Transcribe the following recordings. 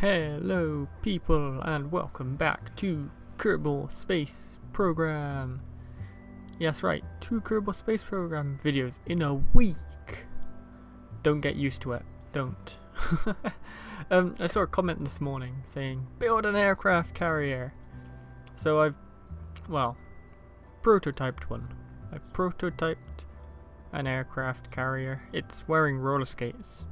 Hello people and welcome back to Kerbal Space Program. Yes right, two Kerbal Space Program videos in a week. Don't get used to it, don't. um, I saw a comment this morning saying, build an aircraft carrier. So I've, well, prototyped one. I prototyped an aircraft carrier. It's wearing roller skates.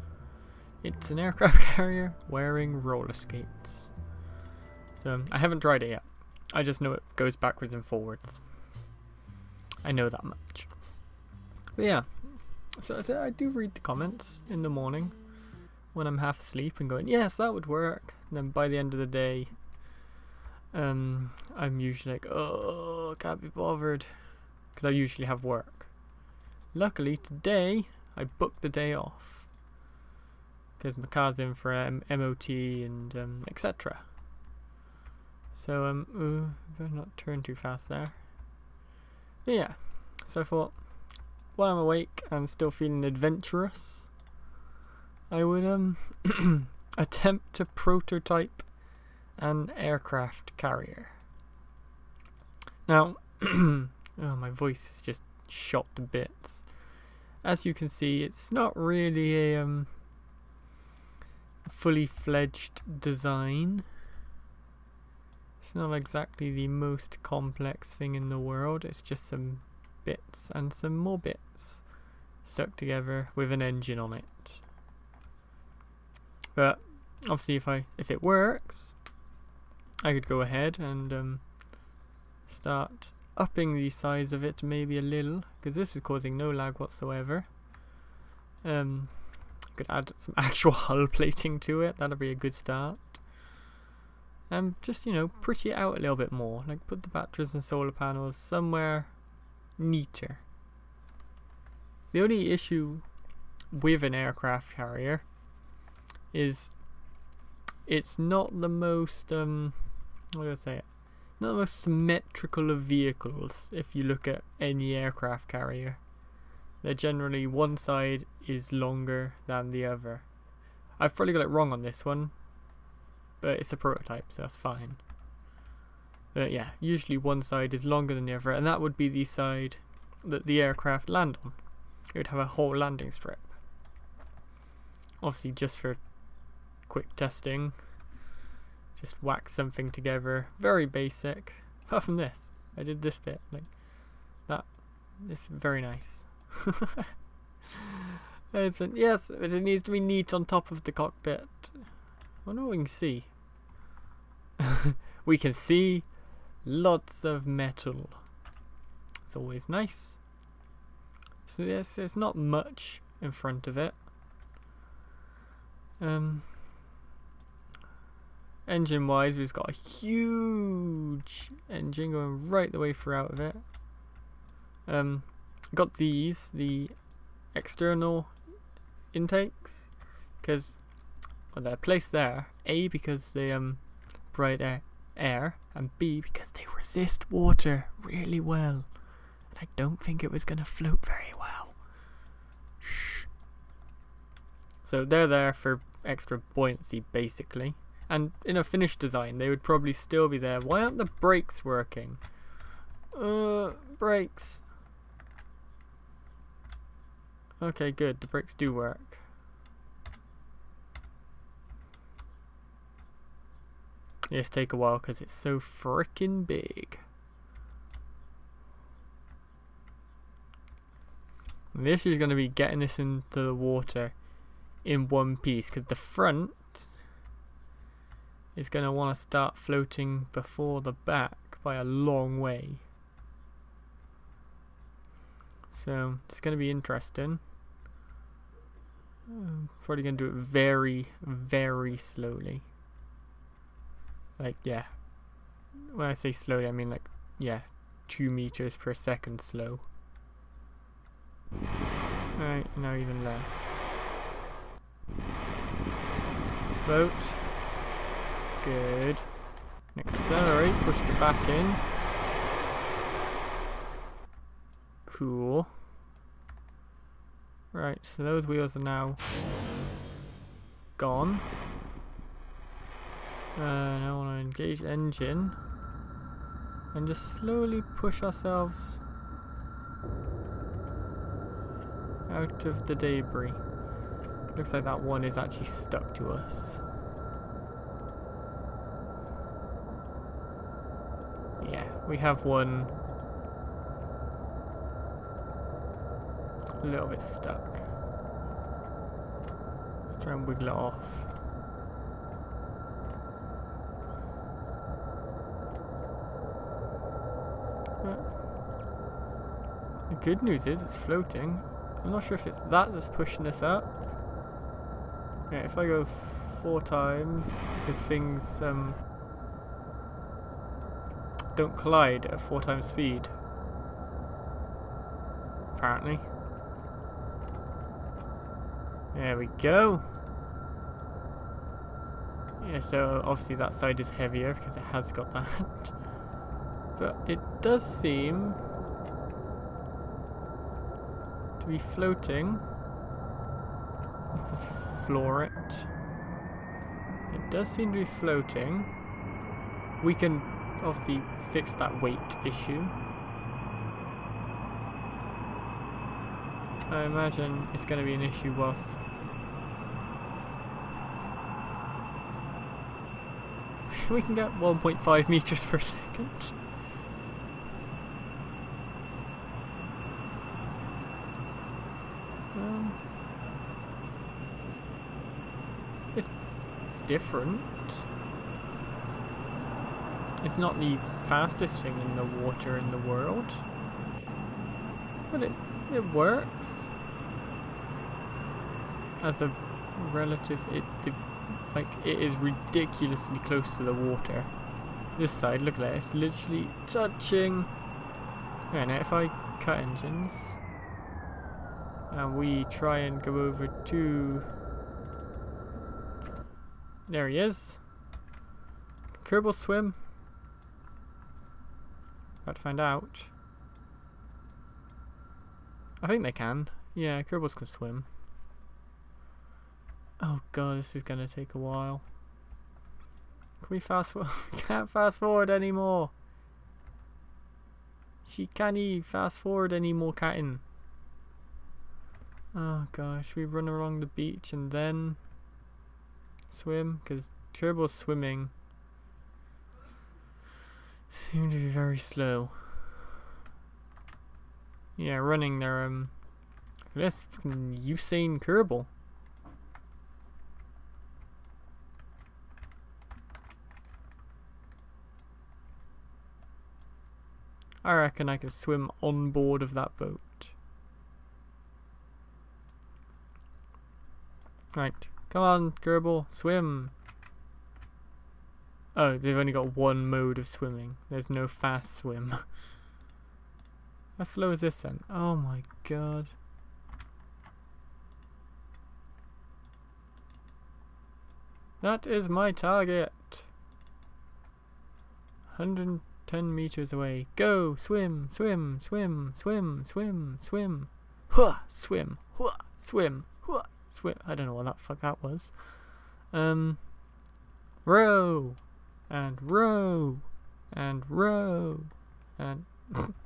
It's an aircraft carrier wearing roller skates. So I haven't tried it yet. I just know it goes backwards and forwards. I know that much. But yeah, so, I do read the comments in the morning when I'm half asleep and going, yes, that would work. And then by the end of the day, um, I'm usually like, oh, can't be bothered. Because I usually have work. Luckily, today, I booked the day off because my car's in for um, MOT and um, etc. So um, ooh, better not turn too fast there. But yeah, so I thought while I'm awake and still feeling adventurous, I would um attempt to prototype an aircraft carrier. Now, oh, my voice is just shot to bits. As you can see, it's not really a um fully fledged design. It's not exactly the most complex thing in the world, it's just some bits and some more bits stuck together with an engine on it. But obviously if I if it works, I could go ahead and um, start upping the size of it maybe a little, because this is causing no lag whatsoever. Um, could add some actual hull plating to it, that'd be a good start. And um, just, you know, pretty it out a little bit more. Like put the batteries and solar panels somewhere neater. The only issue with an aircraft carrier is it's not the most um what do I say? Not the most symmetrical of vehicles if you look at any aircraft carrier. Generally one side is longer than the other. I've probably got it wrong on this one, but it's a prototype, so that's fine. But yeah, usually one side is longer than the other, and that would be the side that the aircraft land on. It would have a whole landing strip. Obviously, just for quick testing, just whack something together, very basic. Apart from this, I did this bit, like that. It's very nice. an, yes, but it needs to be neat on top of the cockpit. I wonder what we can see. we can see lots of metal. It's always nice. So yes, there's not much in front of it. Um, engine wise, we've got a huge engine going right the way throughout of it. Um, got these, the external intakes, because well, they're placed there. A because they um bright air, air, and B because they resist water really well. And I don't think it was gonna float very well. Shh. So they're there for extra buoyancy, basically. And in a finished design, they would probably still be there. Why aren't the brakes working? Uh, brakes. Okay, good. The bricks do work. Yes, take a while because it's so freaking big. This is going to be getting this into the water in one piece because the front is going to want to start floating before the back by a long way. So it's going to be interesting. I'm probably going to do it very, very slowly. Like, yeah. When I say slowly, I mean like, yeah, 2 meters per second slow. Alright, now even less. Float. Good. Accelerate, push the back in. Cool. Right, so those wheels are now gone. Uh, now I want to engage engine and just slowly push ourselves out of the debris. Looks like that one is actually stuck to us. Yeah, we have one a little bit stuck. Let's try and wiggle it off. The good news is it's floating. I'm not sure if it's that that's pushing us up. Yeah, if I go four times, because things um, don't collide at four times speed. Apparently. There we go. Yeah, so obviously that side is heavier because it has got that. but it does seem to be floating. Let's just floor it. It does seem to be floating. We can obviously fix that weight issue. I imagine it's going to be an issue whilst we can get 1.5 meters per second. Um, it's different. It's not the fastest thing in the water in the world, but it it works as a relative. It like it is ridiculously close to the water. This side, look at that, it's literally touching. And now if I cut engines and we try and go over to there he is. Kerbal swim. About to find out. I think they can. Yeah, Kerbals can swim. Oh god, this is gonna take a while. Can we fast forward? can't fast forward anymore. She can't fast forward anymore, Catton. Oh gosh, we run along the beach and then swim because Kerbals swimming. Seem to be very slow. Yeah, running there. Um, this Usain Kerbal. I reckon I can swim on board of that boat. Right, come on, Kerbal, swim. Oh, they've only got one mode of swimming. There's no fast swim. How slow is this then? Oh my god. That is my target. 110 meters away. Go! Swim! Swim! Swim! Swim! Swim! Swim! Huh! Swim! Huh! Swim! Huh! Swim! I don't know what that fuck that was. Um. Row! And row! And row! And.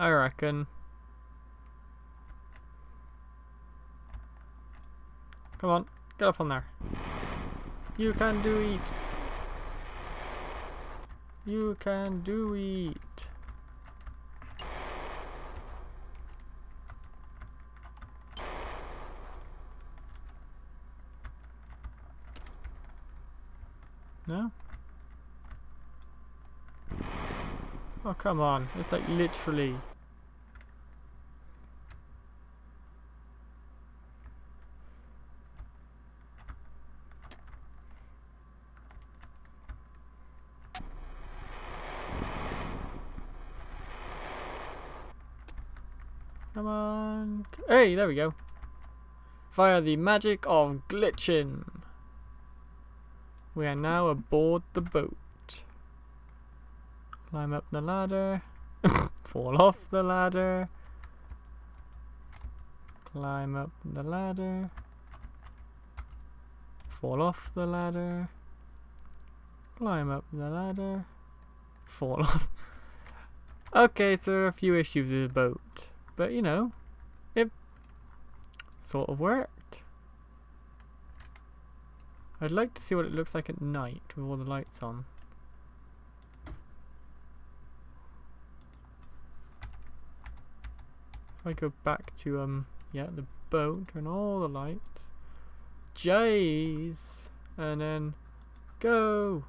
I reckon. Come on, get up on there. You can do it. You can do it. No? Oh, come on. It's like literally Come on. Hey, there we go. Via the magic of glitching. We are now aboard the boat. Climb up the ladder. Fall off the ladder. Climb up the ladder. Fall off the ladder. Climb up the ladder. Fall off. okay, so there are a few issues with the boat. But you know, sort of worked. I'd like to see what it looks like at night with all the lights on. If I go back to, um, yeah, the boat, turn all the lights. Jays! And then go!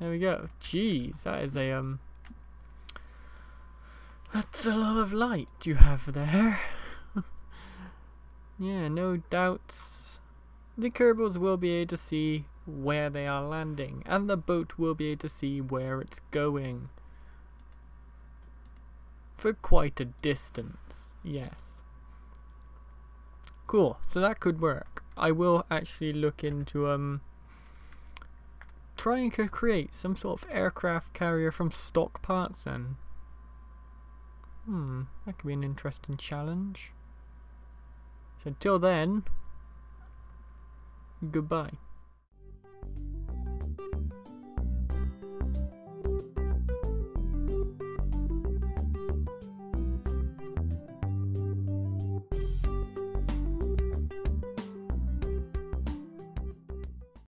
There we go. Jeez, that is a, um, that's a lot of light you have there. yeah, no doubts. The Kerbals will be able to see where they are landing, and the boat will be able to see where it's going. For quite a distance, yes. Cool, so that could work. I will actually look into um trying to create some sort of aircraft carrier from stock parts then. Hmm, that could be an interesting challenge. So until then, goodbye.